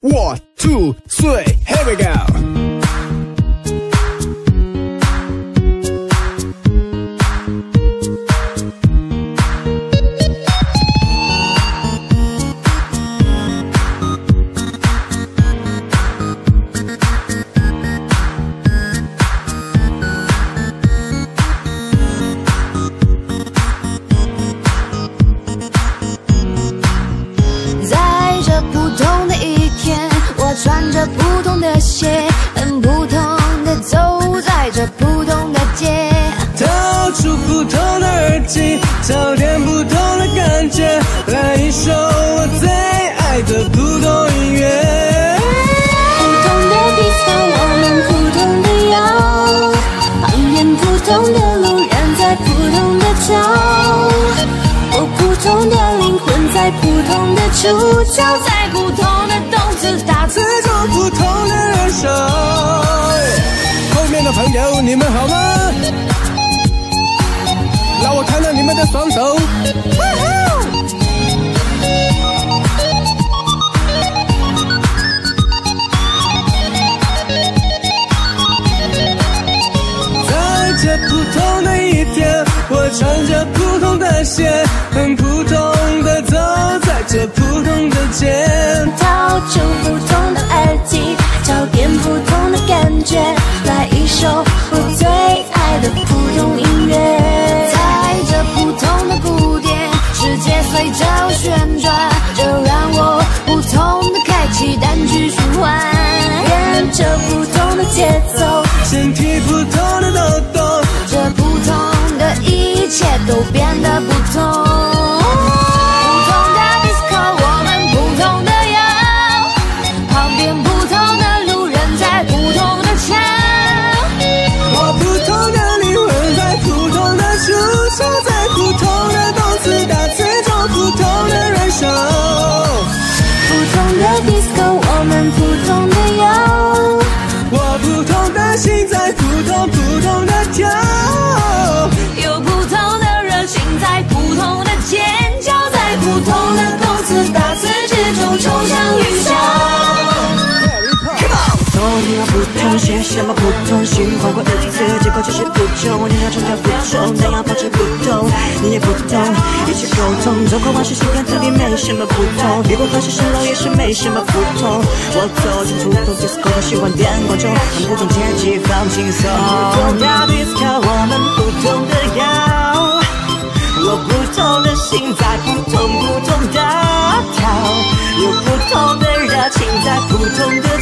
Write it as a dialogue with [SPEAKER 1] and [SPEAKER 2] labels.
[SPEAKER 1] One, two, three, here we go.
[SPEAKER 2] 着普通的鞋，很普通的走在这普通的街。
[SPEAKER 3] 掏出普通的耳机，找点普通的感觉，来一首我最爱的普通音乐。
[SPEAKER 2] 普通的 disco，我们普通的摇，旁边普通的路人在普通的跳，我普通的灵魂在普通的触角，在普通的动词打字
[SPEAKER 3] 普通的人生。后面的朋友，你们好吗？让我看到你们的双手。在这普通的一天，我穿着普通的鞋，很普通的走在这
[SPEAKER 2] 世界随着我旋转，就让我不同的开启单曲循环，跟着不同的节奏，
[SPEAKER 3] 身体不同的抖动，
[SPEAKER 2] 这普通的一切都变得不同。
[SPEAKER 4] 结果就是普通。你要成条普通，但要保持普通，你也普通，一起沟通。走过万事心看特别没什么不同，越过凡事蜃楼也是没什么不同。我走进普通 disco，喜欢变观众，很普通，天气放轻松。普通的 disco，我们不同的摇。我不同的心在扑通扑通的跳，有不同的热情在不同的